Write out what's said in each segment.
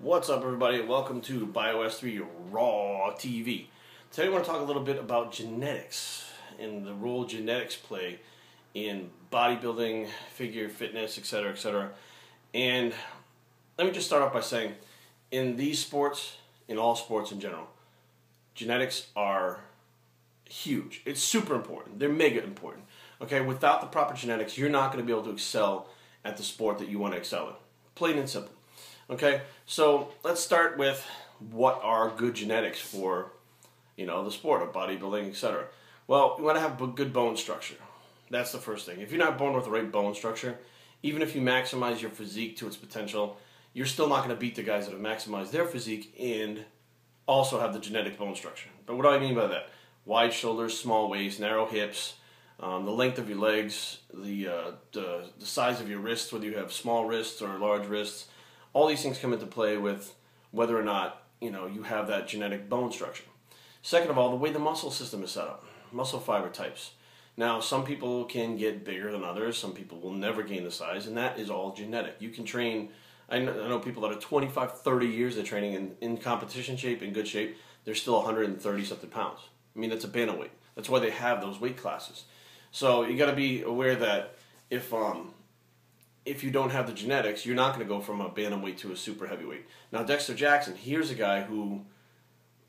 What's up, everybody? Welcome to BioS3 Raw TV. Today, I want to talk a little bit about genetics and the role genetics play in bodybuilding, figure fitness, etc., etc. And let me just start off by saying, in these sports, in all sports in general, genetics are huge. It's super important. They're mega important. Okay, without the proper genetics, you're not going to be able to excel at the sport that you want to excel in. Plain and simple. Okay, so let's start with what are good genetics for, you know, the sport of bodybuilding, etc. Well, you want to have good bone structure. That's the first thing. If you're not born with the right bone structure, even if you maximize your physique to its potential, you're still not going to beat the guys that have maximized their physique and also have the genetic bone structure. But what do I mean by that? Wide shoulders, small waist, narrow hips, um, the length of your legs, the, uh, the the size of your wrists, whether you have small wrists or large wrists all these things come into play with whether or not you know you have that genetic bone structure. Second of all, the way the muscle system is set up, muscle fiber types. Now, some people can get bigger than others. Some people will never gain the size, and that is all genetic. You can train. I know, people that are 25, 30 years of training in, in competition shape, in good shape. They're still 130 something pounds. I mean, that's a bantamweight. That's why they have those weight classes. So you got to be aware that if um, if you don't have the genetics, you're not going to go from a bantamweight to a super heavyweight. Now, Dexter Jackson, here's a guy who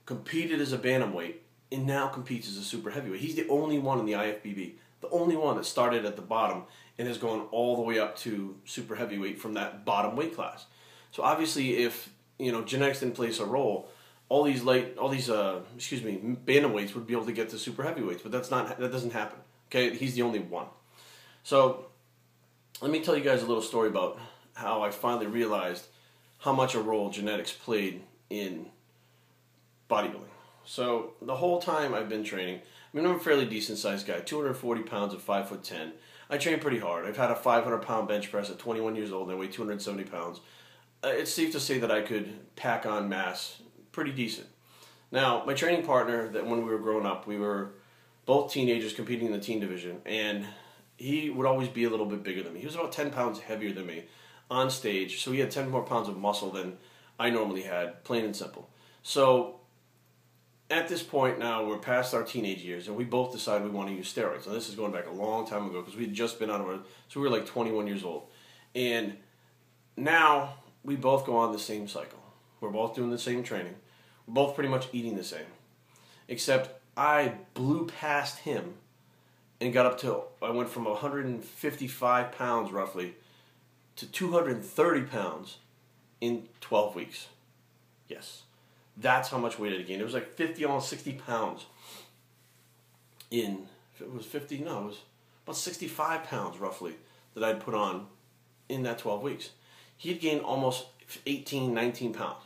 competed as a bantamweight and now competes as a super heavyweight. He's the only one in the IFBB, the only one that started at the bottom and has gone all the way up to super heavyweight from that bottom weight class. So obviously, if you know genetics didn't play a role, all these light, all these uh, excuse me, bantamweights would be able to get to super heavyweights, but that's not that doesn't happen. Okay, he's the only one. So let me tell you guys a little story about how I finally realized how much a role genetics played in bodybuilding. So the whole time I've been training, I mean I'm a fairly decent sized guy, 240 pounds at 5 foot 10. I train pretty hard. I've had a 500 pound bench press at 21 years old and I weigh 270 pounds. Uh, it's safe to say that I could pack on mass pretty decent. Now, my training partner, that when we were growing up, we were both teenagers competing in the teen division, and he would always be a little bit bigger than me. He was about 10 pounds heavier than me on stage, so he had 10 more pounds of muscle than I normally had, plain and simple. So at this point now, we're past our teenage years, and we both decided we want to use steroids. And this is going back a long time ago because we had just been out of our, so we were like 21 years old. And now we both go on the same cycle. We're both doing the same training. We're both pretty much eating the same. Except I blew past him and got up to I went from 155 pounds roughly to 230 pounds in 12 weeks. Yes, that's how much weight I gained. It was like 50, almost 60 pounds. In it was 50, no, it was about 65 pounds roughly that I'd put on in that 12 weeks. He'd gained almost 18, 19 pounds.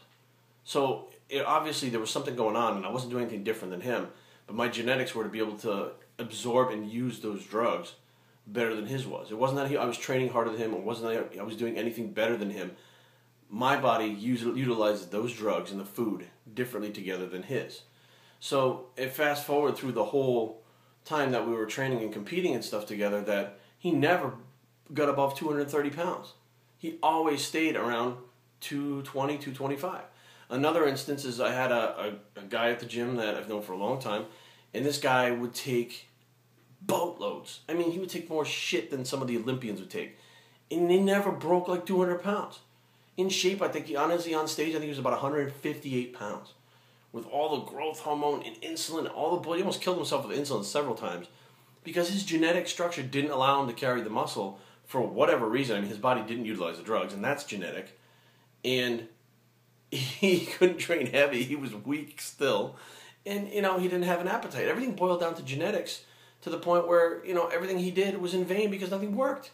So it, obviously there was something going on, and I wasn't doing anything different than him. But my genetics were to be able to absorb and use those drugs better than his was. It wasn't that he, I was training harder than him. It wasn't that I was doing anything better than him. My body utilizes those drugs and the food differently together than his. So it fast forward through the whole time that we were training and competing and stuff together that he never got above 230 pounds. He always stayed around 220, 225. Another instance is I had a, a, a guy at the gym that I've known for a long time and this guy would take boatloads. I mean, he would take more shit than some of the Olympians would take. And he never broke like 200 pounds. In shape, I think, he, honestly, on stage, I think he was about 158 pounds. With all the growth hormone and insulin, all the blood, he almost killed himself with insulin several times because his genetic structure didn't allow him to carry the muscle for whatever reason. I mean, his body didn't utilize the drugs, and that's genetic. And he couldn't train heavy. He was weak still and you know he didn't have an appetite. Everything boiled down to genetics to the point where you know everything he did was in vain because nothing worked,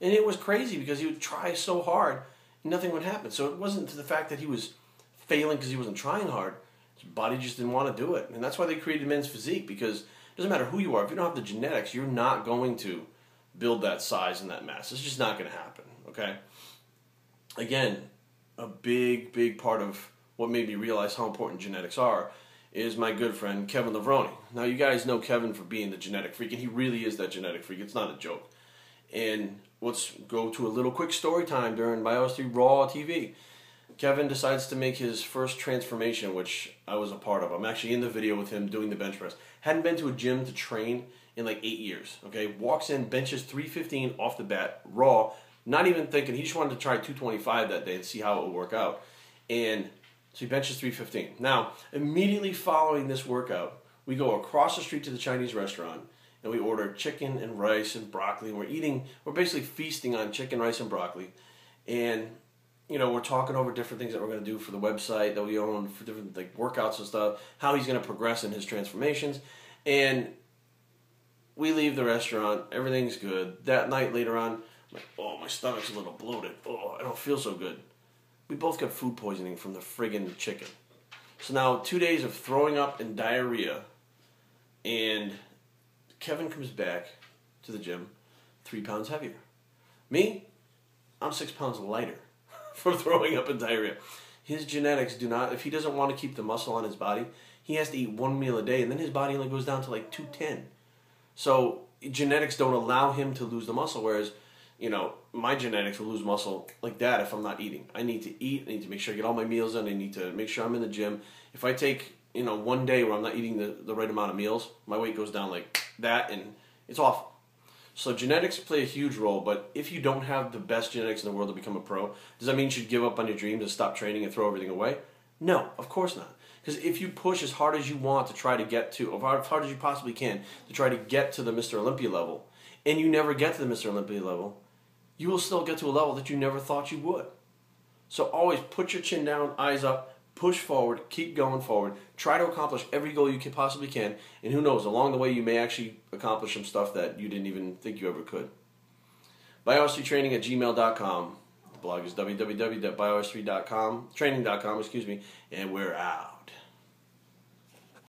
and it was crazy because he would try so hard, and nothing would happen. So it wasn't to the fact that he was failing because he wasn't trying hard. His body just didn't want to do it, and that's why they created men's physique because it doesn't matter who you are if you don't have the genetics, you're not going to build that size and that mass. It's just not going to happen. Okay. Again, a big, big part of what made me realize how important genetics are is my good friend Kevin Levrone. Now, you guys know Kevin for being the genetic freak, and he really is that genetic freak. It's not a joke. And let's go to a little quick story time during BioS3 Raw TV. Kevin decides to make his first transformation, which I was a part of. I'm actually in the video with him doing the bench press. Hadn't been to a gym to train in like eight years. Okay, walks in, benches 315 off the bat, raw, not even thinking. He just wanted to try 225 that day and see how it would work out. And so he benches 315. Now, immediately following this workout, we go across the street to the Chinese restaurant and we order chicken and rice and broccoli. We're eating, we're basically feasting on chicken, rice, and broccoli. And you know, we're talking over different things that we're going to do for the website that we own for different like workouts and stuff, how he's going to progress in his transformations. And we leave the restaurant, everything's good. That night later on, like, oh, my stomach's a little bloated. Oh, I don't feel so good. We both got food poisoning from the friggin' chicken. So now, two days of throwing up and diarrhea, and Kevin comes back to the gym three pounds heavier. Me, I'm six pounds lighter for throwing up and diarrhea. His genetics do not, if he doesn't want to keep the muscle on his body, he has to eat one meal a day, and then his body only goes down to like 210. So genetics don't allow him to lose the muscle, whereas, you know, my genetics will lose muscle like that if I'm not eating. I need to eat, I need to make sure I get all my meals in, I need to make sure I'm in the gym. If I take, you know, one day where I'm not eating the, the right amount of meals, my weight goes down like that, and it's awful. So genetics play a huge role, but if you don't have the best genetics in the world to become a pro, does that mean you should give up on your dreams and stop training and throw everything away? No, of course not. Because if you push as hard as you want to try to get to, as hard as you possibly can, to try to get to the Mr. Olympia level, and you never get to the Mr. Olympia level, you will still get to a level that you never thought you would. So always put your chin down, eyes up, push forward, keep going forward, try to accomplish every goal you can possibly can, and who knows, along the way you may actually accomplish some stuff that you didn't even think you ever could. BioS3training at gmail.com. The blog is www.bios3.com, training.com, excuse me, and we're out.